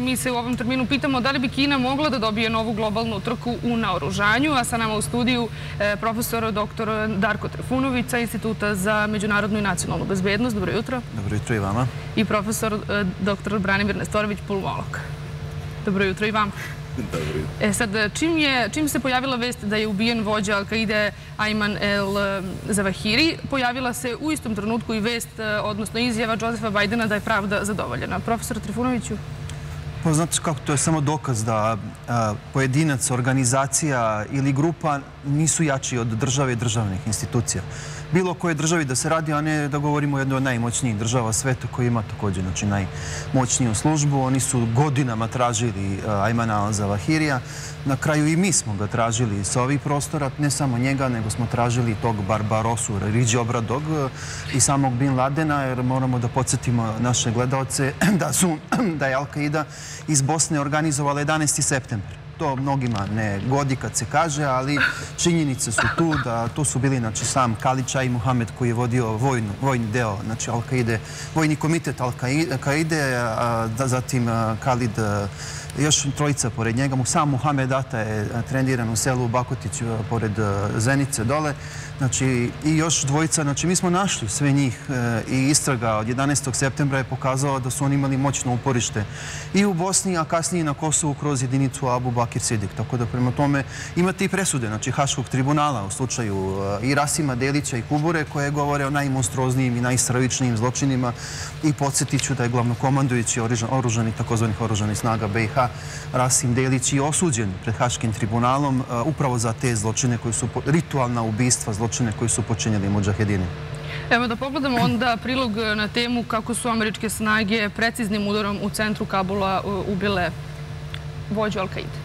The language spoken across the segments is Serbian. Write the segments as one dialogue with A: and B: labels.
A: Mi se u ovom terminu pitamo da li bi Kina mogla da dobije novu globalnu trku u naoružanju, a sa nama u studiju e, profesor dr. Darko Trefunović sa Instituta za međunarodnu i nacionalnu bezbednost. Dobro jutro.
B: Dobro jutro i vama.
A: I profesor e, dr. Branimir Nestorović, pulmolog. Dobro jutro i vama. E sad, čim, je, čim se pojavila vest da je ubijen vođa Al-Qaide Ayman el Zawahiri, pojavila se u istom trenutku i vest, odnosno izjava Josefa Bajdena da je pravda zadovoljena. Profesor Trifunoviću?
B: Pa znate kako, to je samo dokaz da pojedinac, organizacija ili grupa nisu jači od države i državnih institucija bilo koje državi da se radi, a ne da govorimo o jednoj od najmoćnijih država sveta koji ima također znači, najmoćniju službu. Oni su godinama tražili Ajmana Al-Zawahirija. Na kraju i mi smo ga tražili sa ovih prostora, ne samo njega, nego smo tražili tog Barbarosu, Riđi Obradog i samog Bin Ladena, jer moramo da podsjetimo naše gledalce da, su, da je Al-Qaida iz Bosne organizovala 11. september to mnogima ne godi kad se kaže, ali činjenice su tu da to su bili znači, sam Kalića i Muhammed koji je vodio vojnu, vojni deo, znači Al-Qaide, vojni komitet Al-Qaide, zatim Khalid još trojica pored njega. Sam Muhammed Ata je trendiran u selu u Bakotiću pored Zenice dole. Znači, i još dvojica. Znači, mi smo našli sve njih e, i istraga od 11. septembra je pokazala da su oni imali moćno uporište i u Bosni, a kasnije na Kosovu kroz jedinicu Abu Bakir Sidik. Tako da prema tome imate i presude, znači, Haškog tribunala u slučaju e, i Rasima Delića i Kubure koje govore o najmonstruoznijim i najstravičnijim zločinima i podsjetit ću da je glavno komandujući oružanih, takozvanih oružanih snaga BiH, Rasim Delić i osuđen pred Haškim tribunalom e, upravo za te zločine koji su ritualna ubistva, zločine koji su počinjeli muđahedini.
A: Evo da pogledamo onda prilog na temu kako su američke snage preciznim udarom u centru Kabula e, ubile vođu Al-Qaide.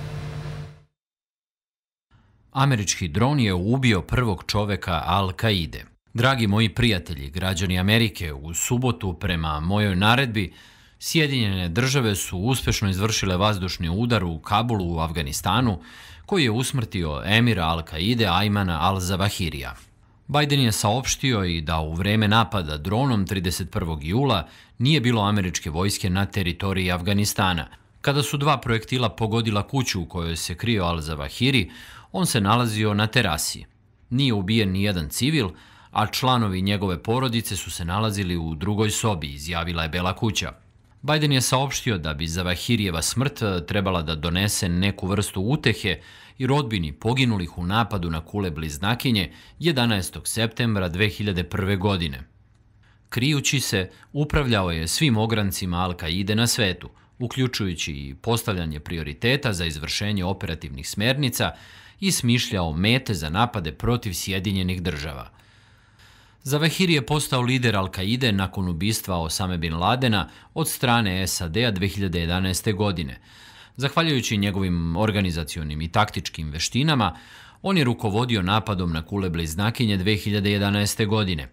C: Američki dron je ubio prvog čoveka Al-Qaide. Dragi moji prijatelji, građani Amerike, u subotu prema mojoj naredbi Sjedinjene države su uspešno izvršile vazdušni udar u Kabulu u Afganistanu, koji je usmrtio emira Al-Qaide Ajmana Al-Zawahirija. Biden je saopštio i da u vreme napada dronom 31. jula nije bilo američke vojske na teritoriji Afganistana. Kada su dva projektila pogodila kuću u kojoj se krio Al-Zawahiri, on se nalazio na terasi. Nije ubijen ni jedan civil, a članovi njegove porodice su se nalazili u drugoj sobi, izjavila je Bela kuća. Biden je saopštio da bi Zavahirjeva smrt trebala da donese neku vrstu utehe i rodbini poginulih u napadu na kule bliznakinje 11. septembra 2001. godine. Krijući se, upravljao je svim ograncima Al-Qaide na svetu, uključujući i postavljanje prioriteta za izvršenje operativnih smernica i smišljao mete za napade protiv Sjedinjenih država – Zavahiri je postao lider Al-Qaide nakon ubistva Osame Bin Ladena od strane SAD-a 2011. godine. Zahvaljujući njegovim organizacionim i taktičkim veštinama, on je rukovodio napadom na kule bliznakinje 2011. godine.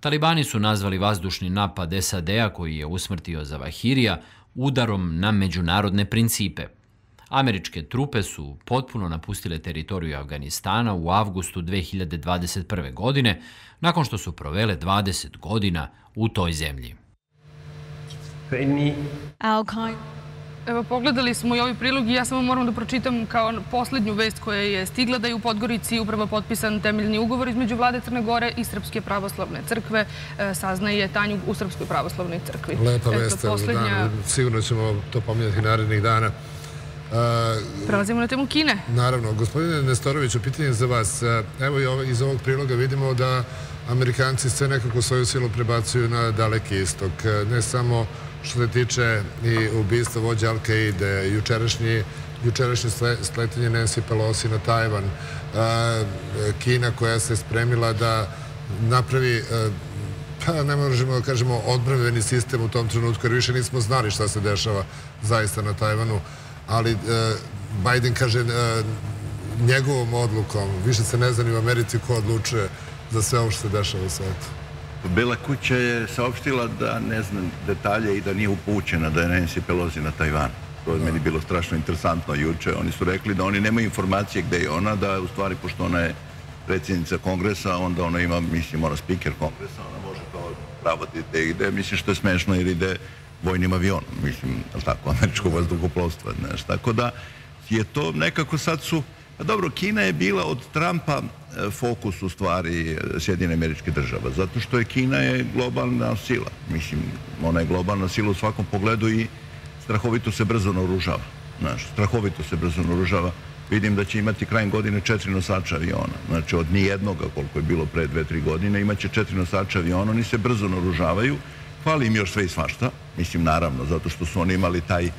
C: Talibani su nazvali vazdušni napad SAD-a koji je usmrtio Zavahirija udarom na međunarodne principe. Američke trupe su potpuno napustile teritoriju Afganistana u avgustu 2021. godine, nakon što su provele 20 godina u toj zemlji.
A: Evo, pogledali smo i ovaj prilog i ja samo moram da pročitam kao poslednju vest koja je stigla da je u Podgorici upravo potpisan temeljni ugovor između vlade Crne Gore i Srpske pravoslavne crkve. E, saznaje Tanju u Srpskoj pravoslavnoj crkvi.
D: Lepa vest, sigurno ćemo to pominjati narednih dana.
A: Prelazimo na temu Kine.
D: Naravno. Gospodine Nestorović, pitanje za vas. Evo iz ovog priloga vidimo da Amerikanci sve nekako svoju silu prebacuju na daleki istok. Ne samo što se tiče i ubistva vođa Al-Qaide, jučerašnje sletenje Nancy Pelosi na Tajvan, Kina koja se spremila da napravi pa ne možemo da kažemo odbravljeni sistem u tom trenutku, jer više nismo znali šta se dešava zaista na Tajvanu ali e, Biden kaže e, njegovom odlukom, više se ne zna ni u Americi ko odlučuje za sve ovo što se dešava u svetu.
E: Bela kuća je saopštila da ne znam detalje i da nije upućena da je Nancy Pelosi na Tajvan. To je meni bilo strašno interesantno juče. Oni su rekli da oni nemaju informacije gde je ona, da u stvari, pošto ona je predsjednica kongresa, onda ona ima, mislim, ona speaker kongresa, ona može kao pravati te ide. Mislim što je smešno jer ide vojnim avionom, mislim, tako, američkog vazduhoplovstva, znaš, tako da je to nekako sad su, pa dobro, Kina je bila od Trumpa e, fokus u stvari e, Sjedine američke država, zato što je Kina je globalna sila, mislim, ona je globalna sila u svakom pogledu i strahovito se brzo naoružava, znaš, strahovito se brzo naoružava, vidim da će imati krajem godine četiri nosača aviona. Znači, od nijednoga, koliko je bilo pre dve, tri godine, imaće četiri nosača aviona, oni se brzo naoružavaju, Hvali im još sve i svašta, mislim naravno, zato što su oni imali taj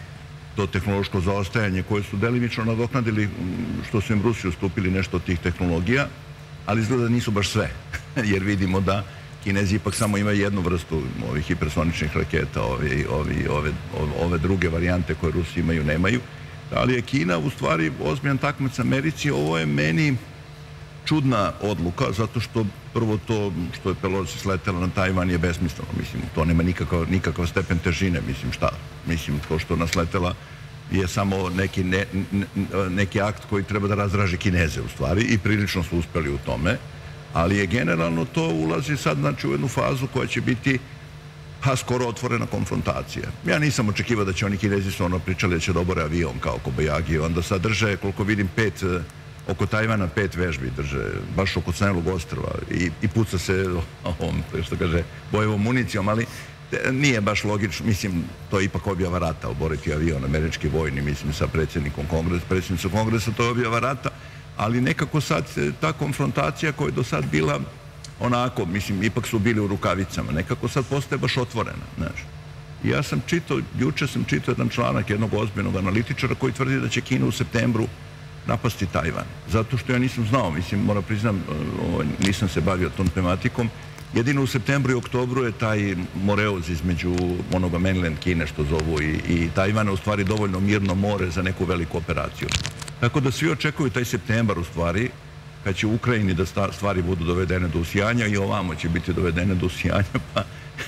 E: to tehnološko zaostajanje koje su delimično nadoknadili što su im Rusi ustupili nešto od tih tehnologija, ali izgleda da nisu baš sve, jer vidimo da Kinezi ipak samo imaju jednu vrstu ovih hipersoničnih raketa, ovi, ovi, ove, ove druge varijante koje Rusi imaju, nemaju. Ali je Kina u stvari ozbiljan takmac Americi, ovo je meni čudna odluka, zato što prvo to što je Pelosi sletela na Tajvan je besmisleno, mislim, to nema nikakav, nikakav stepen težine, mislim, šta? Mislim, to što nasletela je samo neki, ne, neki akt koji treba da razraži Kineze, u stvari, i prilično su uspeli u tome, ali je generalno to ulazi sad, znači, u jednu fazu koja će biti pa skoro otvorena konfrontacija. Ja nisam očekivao da će oni kinezi su ono pričali da će dobore da avion kao Kobayagi, onda sad drže, koliko vidim, pet oko Tajvana pet vežbi drže, baš oko Cenelog ostrva i, i puca se ovom, što kaže, bojevom municijom, ali nije baš logično, mislim, to je ipak objava rata, oboriti avion, američki vojni, mislim, sa predsjednikom kongresa, predsjednicom kongresa, to je objava rata, ali nekako sad ta konfrontacija koja je do sad bila onako, mislim, ipak su bili u rukavicama, nekako sad postaje baš otvorena, znaš. Ja sam čitao, juče sam čitao jedan članak jednog ozbiljnog analitičara koji tvrdi da će Kina u septembru napasti Tajvan. Zato što ja nisam znao, mislim, moram priznam, ovaj, nisam se bavio tom tematikom. Jedino u septembru i oktobru je taj moreoz između onoga mainland Kine, što zovu, i, i Tajvana, u stvari dovoljno mirno more za neku veliku operaciju. Tako da svi očekuju taj septembar, u stvari, kad će u Ukrajini da stvari budu dovedene do usijanja i ovamo će biti dovedene do usijanja, pa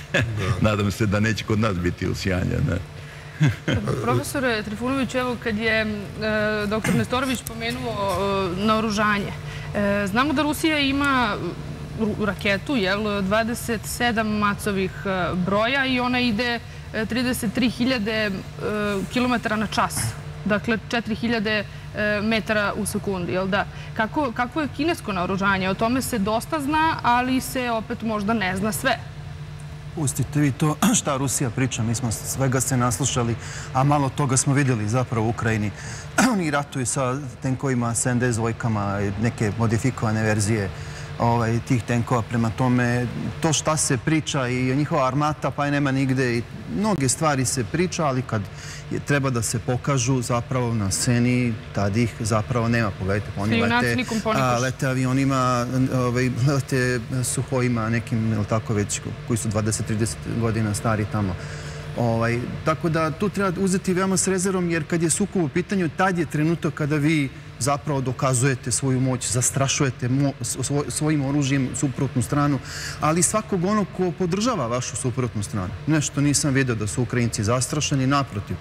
E: nadam se da neće kod nas biti usijanja. Ne?
A: Profesore Trifunović, evo kad je e, doktor Nestorović pomenuo e, naoružanje, e, znamo da Rusija ima raketu, jel, 27 macovih broja i ona ide 33.000 km na čas. Dakle, 4.000 metara u sekundi, jel da? Kako, kako je kinesko naoružanje? O tome se dosta zna, ali se opet možda ne zna sve.
B: Pustite vi to šta Rusija priča, mi smo svega se naslušali, a malo toga smo vidjeli zapravo u Ukrajini. Oni ratuju sa tenkovima, sa NDS vojkama, neke modifikovane verzije ovaj, tih tenkova. Prema tome, to šta se priča i njihova armata, pa je nema nigde. I mnoge stvari se priča, ali kad je, treba da se pokažu zapravo na sceni, tad ih zapravo nema. Pogledajte, pa oni lete, a, lete avionima, ovaj, lete suhojima, nekim, ili tako već, koji su 20-30 godina stari tamo. Ovaj, tako da tu treba uzeti veoma s rezervom, jer kad je sukob u pitanju, tad je trenutak kada vi zapravo dokazujete svoju moć, zastrašujete svojim oružjem suprotnu stranu, ali svakog onog ko podržava vašu suprotnu stranu. Nešto nisam vidio da su Ukrajinci zastrašeni, naprotiv.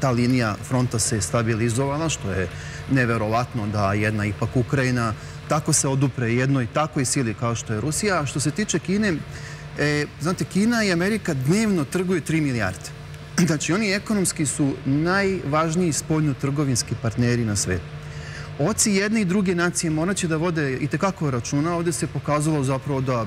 B: Ta linija fronta se stabilizovala, što je neverovatno da jedna ipak Ukrajina tako se odupre jednoj takoj sili kao što je Rusija. Što se tiče Kine, e, znate, Kina i Amerika dnevno trguju 3 milijarde. Znači, oni ekonomski su najvažniji spoljno-trgovinski partneri na svetu. Oci jedne i druge nacije morat će da vode i tekako računa. Ovde se pokazalo zapravo da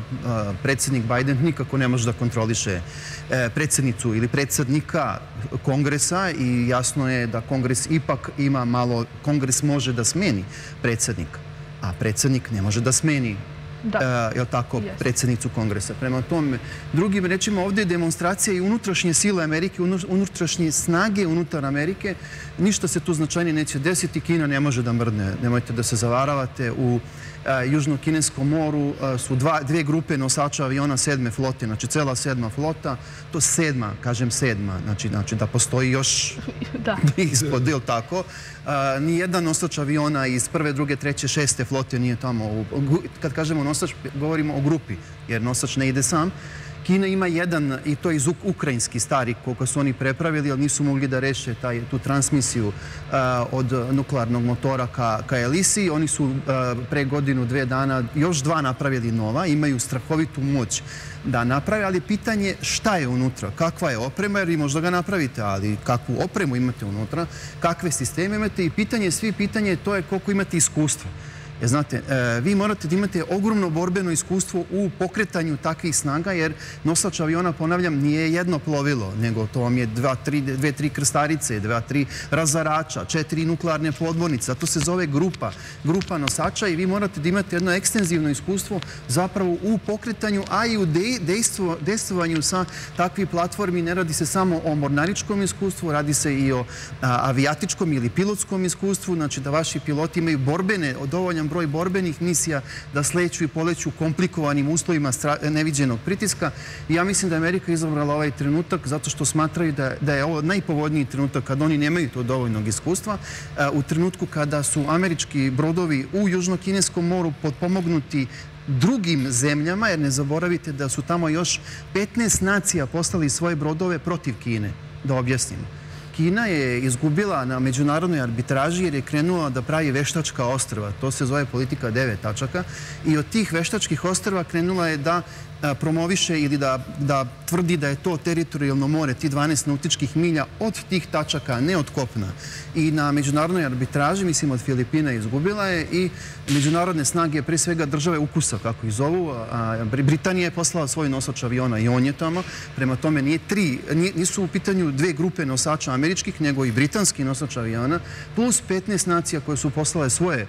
B: predsjednik Biden nikako ne može da kontroliše e, predsjednicu ili predsjednika kongresa i jasno je da kongres ipak ima malo, kongres može da smeni predsjednika, a predsjednik ne može da smeni da. Uh, tako, predsjednicu kongresa. Prema tome, drugim rečima, ovdje je demonstracija i unutrašnje sile Amerike, unutrašnje snage unutar Amerike. Ništa se tu značajnije neće desiti. Kina ne može da mrdne. Nemojte da se zavaravate. U Južno-Kineskom moru su dve grupe nosača aviona sedme flote, znači cela sedma flota. To sedma, kažem sedma, znači, znači da postoji još ispod, ili tako. Nijedan nosač aviona iz prve, druge, treće, šeste flote nije tamo. Kad kažemo nosač, govorimo o grupi, jer nosač ne ide sam. Kina ima jedan, i to iz ukrajinski stari, koliko su oni prepravili, ali nisu mogli da reše taj, tu transmisiju od nuklearnog motora ka, ka Elisi. Oni su pre godinu, dve dana još dva napravili nova, imaju strahovitu moć da naprave, ali pitanje šta je unutra, kakva je oprema, jer vi možda ga napravite, ali kakvu opremu imate unutra, kakve sisteme imate i pitanje, svi pitanje to je koliko imate iskustva. Jer, znate, e, vi morate da imate ogromno borbeno iskustvo u pokretanju takvih snaga, jer nosač aviona, ponavljam, nije jedno plovilo, nego to vam je dva, tri, dve, tri krstarice, dva, tri razarača, četiri nuklearne podmornice. To se zove grupa, grupa nosača i vi morate da imate jedno ekstenzivno iskustvo zapravo u pokretanju, a i u dejstvo, dejstvovanju sa takvih platformi. Ne radi se samo o mornaričkom iskustvu, radi se i o avijatičkom ili pilotskom iskustvu, znači da vaši piloti imaju borbene, dovoljno dovoljan broj borbenih misija da sleću i poleću komplikovanim uslovima neviđenog pritiska. Ja mislim da je Amerika izabrala ovaj trenutak zato što smatraju da, da je ovo najpovodniji trenutak kad oni nemaju to dovoljnog iskustva. E, u trenutku kada su američki brodovi u Južno-Kineskom moru podpomognuti drugim zemljama, jer ne zaboravite da su tamo još 15 nacija poslali svoje brodove protiv Kine, da objasnimo. Kina je izgubila na međunarodnoj arbitraži jer je krenula da pravi veštačka ostrva. To se zove politika devet tačaka. I od tih veštačkih ostrva krenula je da promoviše ili da, da tvrdi da je to teritorijalno more, ti 12 nautičkih milja od tih tačaka, ne od kopna. I na međunarodnoj arbitraži, mislim od Filipina izgubila je i međunarodne snage, pre svega države ukusa, kako ih zovu. Britanija je poslala svoj nosač aviona i on je tamo. Prema tome nije tri, nisu u pitanju dve grupe nosača američkih, nego i britanski nosač aviona, plus 15 nacija koje su poslale svoje E,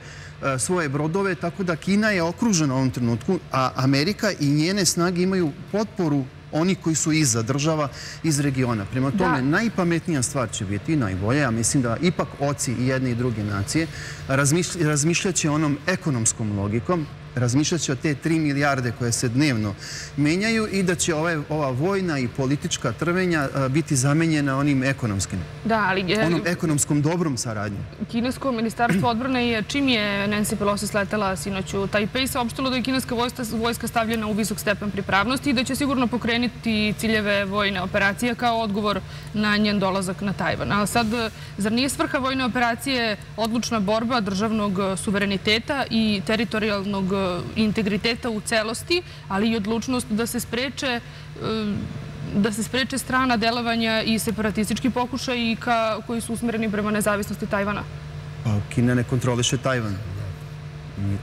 B: svoje brodove, tako da Kina je okružena u ovom trenutku, a Amerika i njene snage imaju potporu oni koji su iza država iz regiona. Prema tome, najpametnija stvar će biti, najbolje, ja mislim da ipak oci i jedne i druge nacije razmišljaće onom ekonomskom logikom, razmišljat će o te 3 milijarde koje se dnevno menjaju i da će ova vojna i politička trvenja biti zamenjena onim ekonomskim.
A: Da, ali...
B: Onom ekonomskom dobrom saradnjom.
A: Kinesko ministarstvo odbrane je, čim je Nancy Pelosi sletela sinoć u Taipei, saopštilo da je kineska vojska stavljena u visok stepen pripravnosti i da će sigurno pokrenuti ciljeve vojne operacije kao odgovor na njen dolazak na Tajvan. A sad, zar nije svrha vojne operacije odlučna borba državnog suvereniteta i teritorijalnog integriteta u celosti, ali i odlučnost da se spreče e, da se spreče strana delovanja i separatistički pokušaj koji su usmereni prema nezavisnosti Tajvana?
B: Pa, Kina ne kontroliše Tajvan.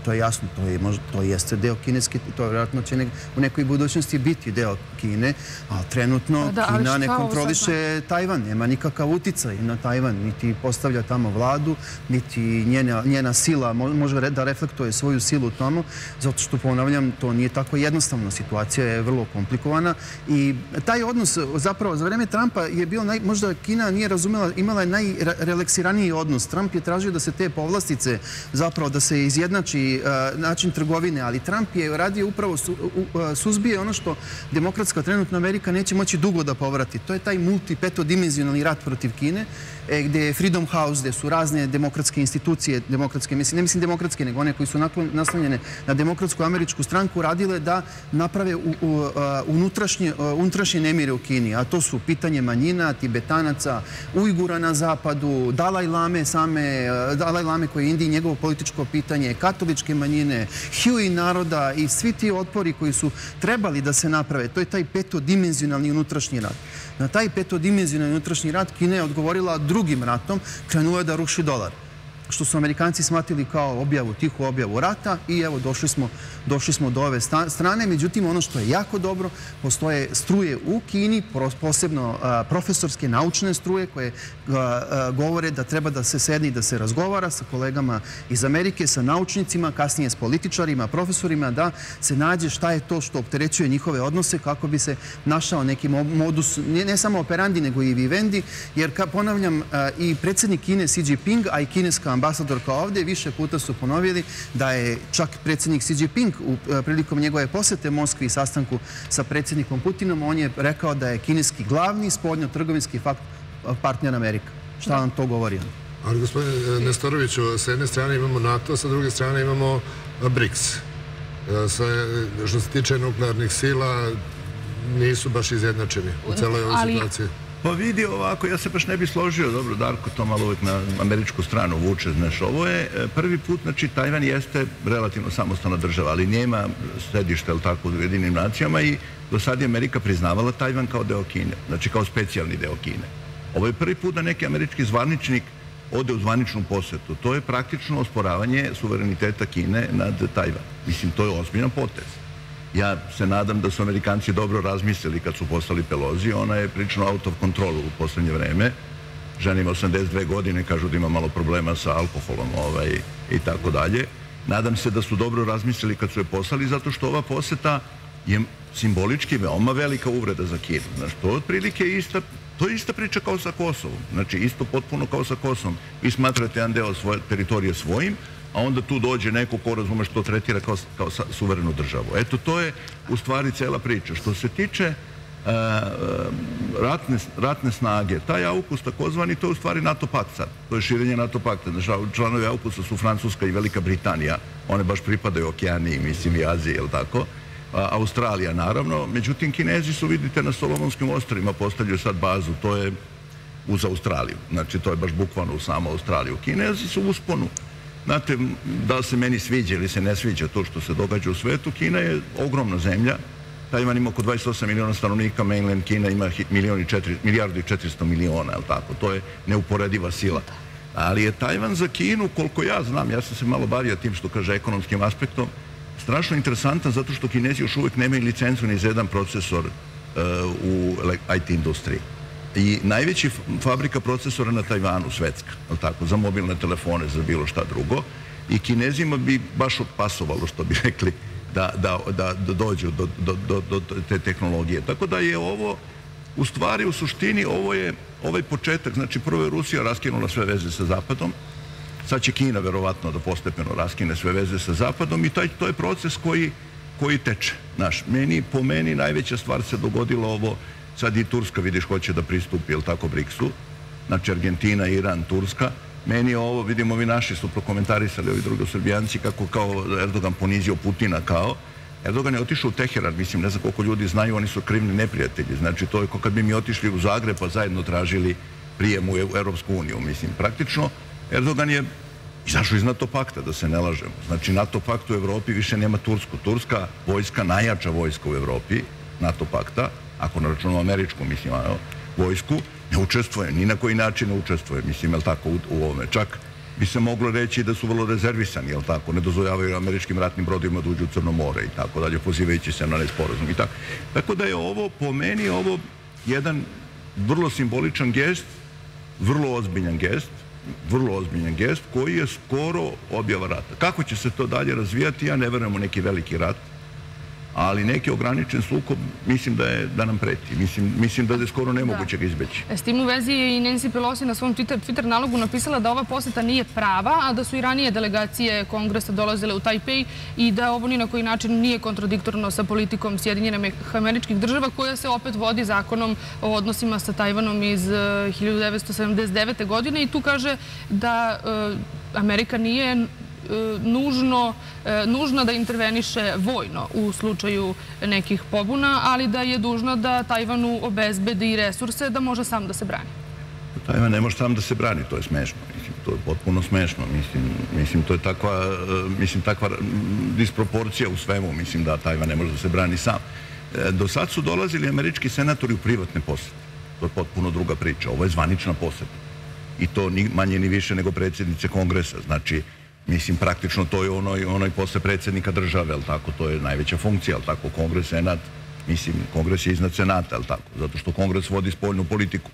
B: To je jasno, to, je, možda, to jeste deo kineske, to vjerojatno će u nekoj budućnosti biti deo Kine, a trenutno da, Kina ne kontroliše Tajvan, nema nikakav uticaj na Tajvan, niti postavlja tamo vladu, niti njena, njena sila može da reflektuje svoju silu tamo, zato što, ponavljam, to nije tako jednostavno, situacija je vrlo komplikovana i taj odnos, zapravo, za vreme Trumpa je bio, naj, možda Kina nije razumela, imala je najreleksiraniji odnos. Trump je tražio da se te povlastice, zapravo, da se izjedna znači način trgovine, ali Trump je radio upravo suzbije ono što demokratska trenutna Amerika neće moći dugo da povrati. To je taj multipetodimenzionalni rat protiv Kine, e, gde je Freedom House, gde su razne demokratske institucije, demokratske, ne mislim demokratske, nego one koji su naslovljene na demokratsku američku stranku, radile da naprave unutrašnje nemire u Kini. A to su pitanje manjina, tibetanaca, ujgura na zapadu, Dalaj Lame same, Dalaj Lame koji je Indiji njegovo političko pitanje, katoličke manjine, Hui naroda i svi ti otpori koji su trebali da se naprave. To je taj petodimenzionalni unutrašnji rat. Na taj petodimenzionalni unutrašnji rat Kina je odgovorila drugim ratom, krenula da ruši dolar što su Amerikanci smatili kao objavu, tihu objavu rata i evo došli smo, došli smo do ove strane. Međutim, ono što je jako dobro, postoje struje u Kini, posebno profesorske naučne struje koje govore da treba da se sedni i da se razgovara sa kolegama iz Amerike, sa naučnicima, kasnije s političarima, profesorima, da se nađe šta je to što opterećuje njihove odnose kako bi se našao neki modus, ne samo operandi, nego i vivendi, jer ponavljam, i predsjednik Kine Xi Jinping, a i kineska ambasadorka ovde, više puta su ponovili da je čak predsjednik Xi Jinping u e, prilikom njegove posete Moskvi i sastanku sa predsjednikom Putinom, on je rekao da je kineski glavni spodnjo-trgovinski partner Amerika. Šta vam to govori?
D: Ali, gospodine Nestoroviću, sa jedne strane imamo NATO, sa druge strane imamo BRICS. E, što se tiče nuklearnih sila, nisu baš izjednačeni u celoj ovoj situaciji.
E: Pa vidi ovako, ja se baš ne bi složio, dobro, Darko to malo uvijek na američku stranu vuče, znaš, ovo je e, prvi put, znači, Tajvan jeste relativno samostalna država, ali nema središte, ali tako, u jedinim nacijama i do sad je Amerika priznavala Tajvan kao deo Kine, znači kao specijalni deo Kine. Ovo je prvi put da neki američki zvaničnik ode u zvaničnu posetu. To je praktično osporavanje suvereniteta Kine nad Tajvan. Mislim, to je ozbiljan potez. Ja se nadam da su Amerikanci dobro razmislili kad su poslali Pelozi. Ona je prilično out of control u poslednje vreme. Žena ima 82 godine, kažu da ima malo problema sa alkoholom ovaj, i tako dalje. Nadam se da su dobro razmislili kad su je poslali, zato što ova poseta je simbolički veoma velika uvreda za Kinu. Znači, to otprilike ista, to je ista priča kao sa Kosovom. Znači, isto potpuno kao sa Kosovom. Vi smatrate jedan deo svoje teritorije svojim, a onda tu dođe neko ko razume što tretira kao, kao suverenu državu. Eto, to je u stvari cela priča. Što se tiče e, ratne, ratne snage, taj AUKUS takozvani, to je u stvari NATO pakt sad. To je širenje NATO pakta. Članovi AUKUSa su Francuska i Velika Britanija. One baš pripadaju Okeaniji, mislim i Aziji, je tako? Australija, naravno. Međutim, Kinezi su, vidite, na Solomonskim ostrovima postavljaju sad bazu. To je uz Australiju. Znači, to je baš bukvalno u samo Australiju. Kinezi su u usponu. Znate, da se meni sviđa ili se ne sviđa to što se događa u svetu, Kina je ogromna zemlja. Tajvan ima oko 28 miliona stanovnika, mainland Kina ima milijardu i 400 miliona, je tako? To je neuporediva sila. Ali je Tajvan za Kinu, koliko ja znam, ja sam se malo bavio tim što kaže ekonomskim aspektom, strašno interesantan zato što Kinezi još uvijek nemaju licencu ni za jedan procesor uh, u IT industriji i najveći fabrika procesora na Tajvanu, svetska, tako, za mobilne telefone, za bilo šta drugo. I kinezima bi baš opasovalo, što bi rekli, da, da, da, da dođu do, do, do, do te tehnologije. Tako da je ovo, u stvari, u suštini, ovo je ovaj početak. Znači, prvo je Rusija raskinula sve veze sa Zapadom, sad će Kina verovatno da postepeno raskine sve veze sa Zapadom i taj, to je proces koji, koji teče. Naš, meni, po meni najveća stvar se dogodila ovo Sad i Turska, vidiš, hoće da pristupi, jel tako, BRICS-u. Znači, Argentina, Iran, Turska. Meni ovo, vidimo, ovi naši su prokomentarisali, ovi drugi srbijanci, kako kao Erdogan ponizio Putina kao. Erdogan je otišao u Teheran, mislim, ne znam koliko ljudi znaju, oni su krivni neprijatelji. Znači, to je kao kad bi mi otišli u Zagreb, pa zajedno tražili prijem u Europsku uniju. Mislim, praktično, Erdogan je izašao iz NATO pakta, da se ne lažemo. Znači, NATO pakt u Evropi više nema Tursku. Turska vojska, najjača vojska u Evropi, NATO pakta, ako naračunamo američku, mislim, vojsku, ne učestvuje, ni na koji način ne učestvuje, mislim, jel tako, u, u ovome. Čak bi se moglo reći da su vrlo rezervisani, jel tako, ne dozvoljavaju američkim ratnim brodima da uđu u Crno more i tako dalje, pozivajući se na nesporazum i tako. Tako da je ovo, po meni, ovo jedan vrlo simboličan gest, vrlo ozbiljan gest, vrlo ozbiljan gest, koji je skoro objava rata. Kako će se to dalje razvijati, ja ne verujem u neki veliki rat, ali neki ograničen sukob mislim da je da nam preti. Mislim, mislim da je skoro nemoguće ga izbeći.
A: E, s tim u vezi je i Nancy Pelosi na svom Twitter, Twitter nalogu napisala da ova poseta nije prava, a da su i ranije delegacije kongresa dolazile u Tajpej i da ovo ni na koji način nije kontradiktorno sa politikom Sjedinjenih američkih država koja se opet vodi zakonom o odnosima sa Tajvanom iz 1979. E, godine i tu kaže da e, Amerika nije nužno, e, nužna da interveniše vojno u slučaju nekih pobuna, ali da je dužna da Tajvanu obezbedi resurse da može sam da se brani.
E: Tajvan ne može sam da se brani, to je smešno. To je potpuno smešno. Mislim, mislim, to je takva, e, mislim, takva disproporcija u svemu. Mislim da Tajvan ne može da se brani sam. Do sad su dolazili američki senatori u privatne posete. To je potpuno druga priča. Ovo je zvanična poseta. I to ni manje ni više nego predsjednice kongresa. Znači, Mislim, praktično to je onoj, onoj posle predsjednika države, ali tako, to je najveća funkcija, ali tako, kongres, senat, mislim, kongres je iznad senata, ali tako, zato što kongres vodi spoljnu politiku,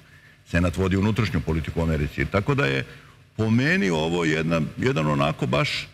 E: senat vodi unutrašnju politiku u Americi. Tako da je po meni ovo jedna, jedan onako baš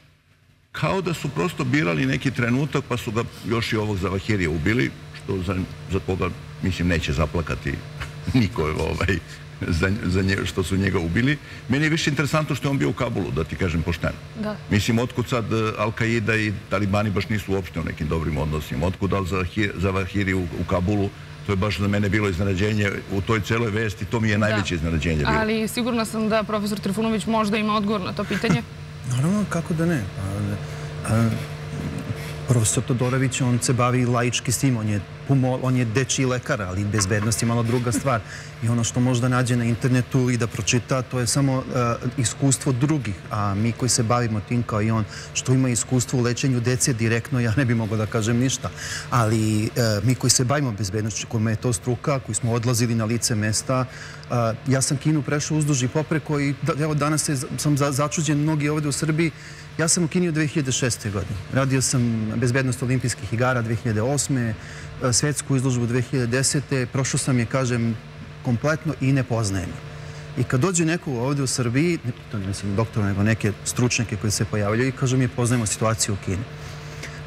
E: kao da su prosto birali neki trenutak pa su ga još i ovog Zavahirija ubili, što za, za koga, mislim, neće zaplakati niko ovaj, za, za nje, što su njega ubili. Meni je više interesantno što je on bio u Kabulu, da ti kažem pošteno. Da. Mislim, otkud sad eh, Al-Qaida i talibani baš nisu uopšte u nekim dobrim odnosima. Otkud Al-Zawahiri u, u Kabulu, to je baš za mene bilo iznenađenje u toj celoj vesti, to mi je najveće da. iznenađenje bilo.
A: Ali sigurno sam da profesor Trifunović možda ima odgovor na to pitanje.
B: Naravno, kako da ne. Pa, a, profesor Todorović, on se bavi laički s tim, on je on je dečiji lekar, ali bezbednost je malo druga stvar. I ono što možda nađe na internetu i da pročita, to je samo iskustvo drugih. A mi koji se bavimo tim kao i on, što ima iskustvo u lečenju dece direktno, ja ne bi mogao da kažem ništa. Ali mi koji se bavimo bezbednošću, kojima je to struka, koji smo odlazili na lice mesta, ja sam Kinu prešao uzduž i popreko i evo danas sam začuđen mnogi ovde u Srbiji Ja sam u Kini u 2006. godine. Radio sam bezbednost olimpijskih igara 2008. Svetsku izložbu 2010. Prošao sam je, kažem, kompletno i ne poznajem. I kad dođe neko ovde u Srbiji, to ne mislim doktor, nego neke stručnjake koji se pojavljaju i kažu mi poznajemo situaciju u Kini.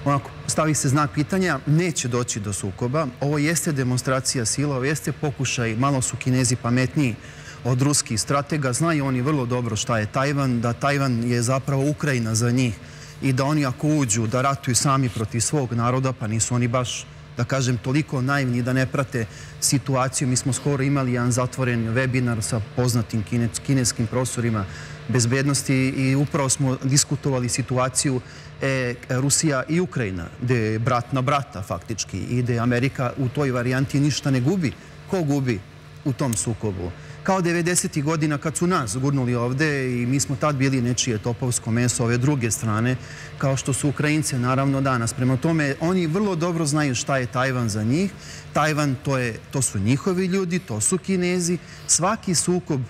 B: Onako, stavi se znak pitanja, neće doći do sukoba. Ovo jeste demonstracija sila, ovo jeste pokušaj, malo su kinezi pametniji, od ruskih stratega. Znaju oni vrlo dobro šta je Tajvan, da Tajvan je zapravo Ukrajina za njih i da oni ako uđu da ratuju sami protiv svog naroda, pa nisu oni baš da kažem, toliko naivni da ne prate situaciju. Mi smo skoro imali jedan zatvoren webinar sa poznatim kineskim profesorima bezbednosti i upravo smo diskutovali situaciju e, Rusija i Ukrajina, gde je brat na brata faktički i gde Amerika u toj varijanti ništa ne gubi. Ko gubi u tom sukobu? Kao 90. godina kad su nas gurnuli ovde i mi smo tad bili nečije topovsko meso ove druge strane, kao što su Ukrajince naravno danas. Prema tome, oni vrlo dobro znaju šta je Tajvan za njih. Tajvan, to, je, to su njihovi ljudi, to su Kinezi. Svaki sukob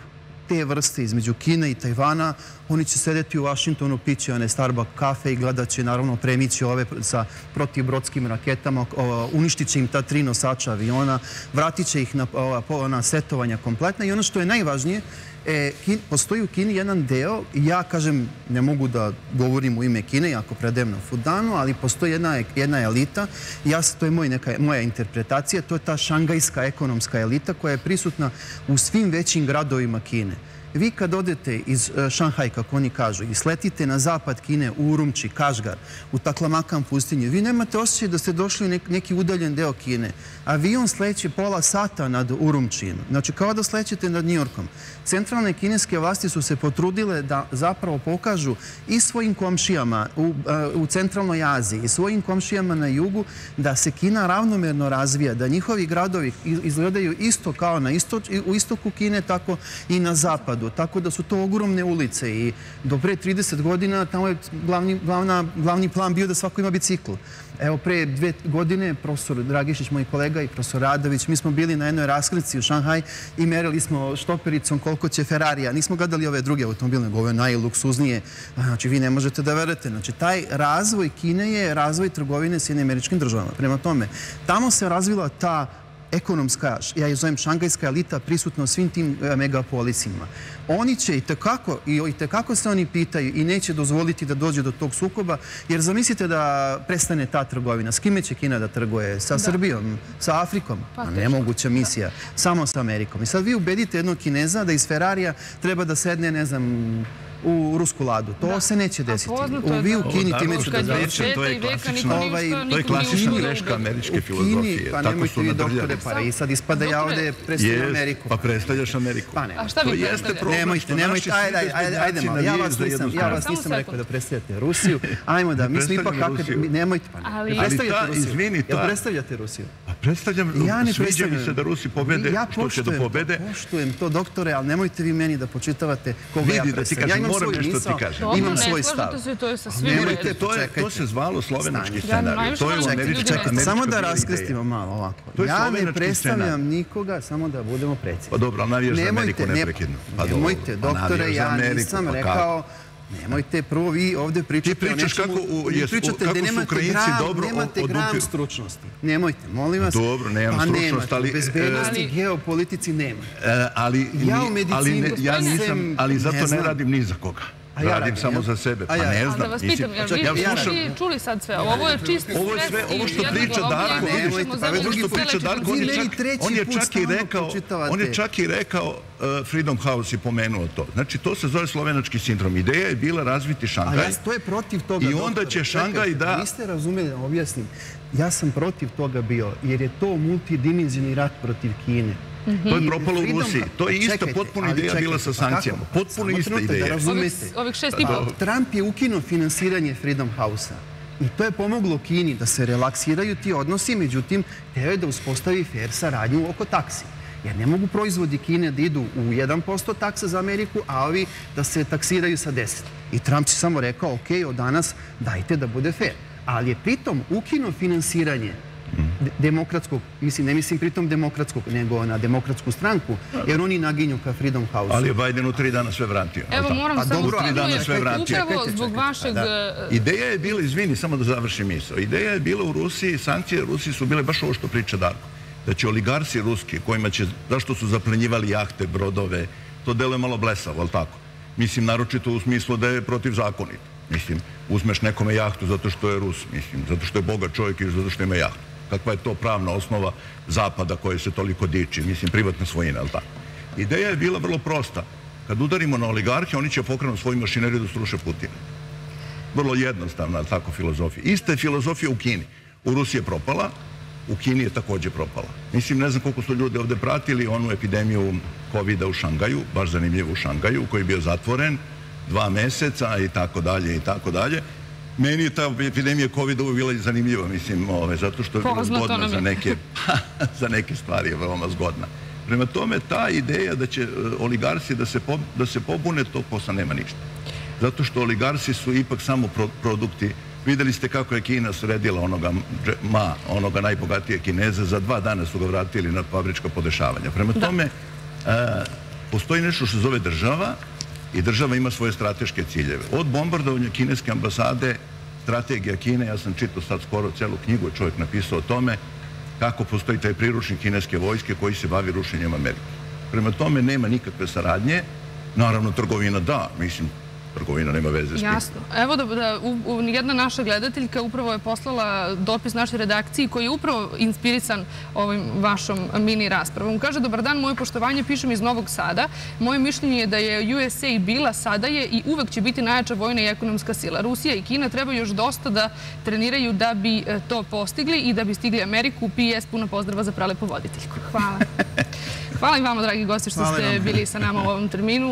B: te vrste između Kine i Tajvana, oni će sedeti u Vašingtonu, piće one Starbucks kafe i gledat će, naravno, premići ove sa protibrodskim raketama, uništit će im ta tri nosača aviona, vratit će ih na, na setovanja kompletna. I ono što je najvažnije, E, postoji u Kini jedan deo, ja kažem, ne mogu da govorim u ime Kine, jako predajem na Fudanu, ali postoji jedna, jedna elita, ja, to je moj, neka, moja interpretacija, to je ta šangajska ekonomska elita koja je prisutna u svim većim gradovima Kine. Vi kad odete iz e, Šanhaj, kako oni kažu, i sletite na zapad Kine, u Urumči, Kažgar, u Taklamakan pustinju, vi nemate osjećaj da ste došli u neki udaljen deo Kine. Avion sleće pola sata nad Urumčijem. Znači, kao da slećete nad Njorkom. Centralne kineske vlasti su se potrudile da zapravo pokažu i svojim komšijama u, e, u centralnoj Aziji i svojim komšijama na jugu da se Kina ravnomerno razvija, da njihovi gradovi izgledaju isto kao na isto, u istoku Kine, tako i na zapadu tako da su to ogromne ulice i do pre 30 godina tamo je glavni, glavna, glavni plan bio da svako ima bicikl. Evo, pre dve godine, profesor Dragišić, moj kolega i profesor Radović, mi smo bili na jednoj raskrici u Šanhaj i merili smo štopericom koliko će Ferrarija. Nismo gledali ove druge automobile, nego ove najluksuznije. Znači, vi ne možete da verujete. Znači, taj razvoj Kine je razvoj trgovine s jednim američkim državama. Prema tome, tamo se razvila ta ekonomska, ja je zovem šangajska elita prisutna u svim tim e, megapolisima. Oni će i tekako, i tekako se oni pitaju i neće dozvoliti da dođe do tog sukoba, jer zamislite da prestane ta trgovina. S kime će Kina da trguje? Sa Srbijom? Sa Afrikom? Pa, nemoguća misija. Samo sa Amerikom. I sad vi ubedite jednog Kineza da iz Ferrarija treba da sedne, ne znam, u rusku ladu. To se neće desiti. U vi u Kini time ću da završim.
E: To je klasična, to je klasična greška američke filozofije.
B: Pa nemojte vi doktore, pa i sad ispada ja ovde predstavljam Ameriku.
E: Pa predstavljaš Ameriku.
A: Pa ne. A šta vi predstavljate?
B: Nemojte, nemojte, ajde, ajde, ajde malo. Ja vas nisam, ja vas nisam rekao da predstavljate Rusiju. Ajmo da, mi smo ipak kako, nemojte, pa ne. Predstavljate Rusiju. Izvini, ta... predstavljate Rusiju?
E: Pa predstavljam, sviđa mi se da Rusi pobede, što će da pobede.
B: Poštujem to, doktore, ali nemojte vi meni da počitavate koga ja predstavljam
E: moram nešto ti kažem.
B: Imam svoj stav.
A: Se, to je sa svim Nemojte,
E: to, je, to se zvalo slovenački scenarij. To je u
B: Čekajte, samo da raskrstimo malo ovako. Ja ne predstavljam nikoga, samo da budemo precizni.
E: Pa dobro, ali navijaš za Ameriku neprekidno.
B: Pa nemojte, doktore, ja nisam pa rekao... Nemojte, prvo vi ovde pričate
E: o nečemu... Jes, pričate kako su Ukrajinci dobro
B: nemate gram stručnosti. Nemojte, molim vas.
E: Dobro, nemam pa stručnost, ali...
B: U bezbednosti, ali, geopolitici nema.
E: E, ali, ja u medicini... Ali, ne, ja nisam, ali zato ne radim ni za koga. Ja radim samo za sebe, pa ne znam.
A: Da vas pitam, jel vi čuli sad sve? Ovo je čisto
E: Ovo je sve, ovo što priča Darko, ovo što priča Darko, on je čak i rekao, on je čak i rekao, Freedom House je pomenuo to. Znači, to se zove slovenački sindrom. Ideja je bila razviti Šangaj.
B: A ja to je protiv toga.
E: I onda će Šangaj da...
B: Niste razumeli, objasnim. Ja sam protiv toga bio, jer je to multidimenzijni rat protiv Kine.
E: To je propalo u Rusiji. To je ista potpuna ideja bila sa sankcijama. Potpuno ista ideja.
A: Ovih šest i
B: Trump je ukinuo finansiranje Freedom House-a. I to je pomoglo Kini da se relaksiraju ti odnosi, međutim, teo je da uspostavi fair saradnju oko taksi. Jer ne mogu proizvodi Kine da idu u 1% taksa za Ameriku, a ovi da se taksiraju sa 10. I Trump si samo rekao, ok, od danas dajte da bude fair. Ali je pritom ukinuo finansiranje demokratskog, mislim, ne mislim pritom demokratskog, nego na demokratsku stranku, jer oni naginju ka Freedom House-u.
E: Ali je Biden u tri dana sve vratio.
A: Evo, moram
B: Pa
A: samo
B: dobro,
E: tri dana sve vratio.
A: Upravo zbog vašeg...
E: Da.
A: e,
E: Ideja je bila, izvini, samo da završim misao. Ideja je bila u Rusiji, sankcije Rusiji su bile baš ovo što priča Darko. Da će oligarsi ruski, kojima će, zašto su zaplenjivali jahte, brodove, to deluje malo blesavo, ali tako? Mislim, naročito u smislu da je protivzakonito. Mislim, uzmeš nekome jahtu zato što je Rus, mislim, zato što je bogat čovjek i zato što ima jahtu. Kakva je to pravna osnova zapada koje se toliko diči? Mislim, privatna svojina, ali tako? Ideja je bila vrlo prosta. Kad udarimo na oligarhe, oni će pokrenuti svoju mašineriju da struše Putina vrlo jednostavna tako filozofija. Ista je filozofija u Kini. U Rusiji je propala, u Kini je takođe propala. Mislim, ne znam koliko su ljudi ovde pratili onu epidemiju covid u Šangaju, baš zanimljivo u Šangaju, koji je bio zatvoren dva meseca i tako dalje i tako dalje. Meni je ta epidemija covid uvijek bila i zanimljiva, mislim, ove, zato što je bila zgodna za neke, za neke stvari je veoma zgodna. Prema tome, ta ideja da će e, oligarsi da se, po- da se pobune, to posla nema ništa zato što oligarsi su ipak samo pro- produkti. Videli ste kako je Kina sredila onoga ma, onoga najbogatije Kineza, za dva dana su ga vratili na fabrička podešavanja. Prema tome, e, postoji nešto što zove država i država ima svoje strateške ciljeve. Od bombardovanja kineske ambasade, strategija Kine, ja sam čitao sad skoro celu knjigu, je čovjek napisao o tome, kako postoji taj priručnik kineske vojske koji se bavi rušenjem Amerike. Prema tome nema nikakve saradnje, naravno trgovina da, mislim, trgovina nema veze s tim.
A: Jasno. Evo da, da u, u, jedna naša gledateljka upravo je poslala dopis našoj redakciji koji je upravo inspirisan ovim vašom mini raspravom. Kaže, dobar dan, moje poštovanje, pišem iz Novog Sada. Moje mišljenje je da je USA bila, sada je i uvek će biti najjača vojna i ekonomska sila. Rusija i Kina treba još dosta da treniraju da bi e, to postigli i da bi stigli Ameriku. PS, puno pozdrava za prelepu voditeljku. Hvala. Hvala i vama, dragi gosti, što
B: Hvala
A: ste bili sa nama u ovom terminu.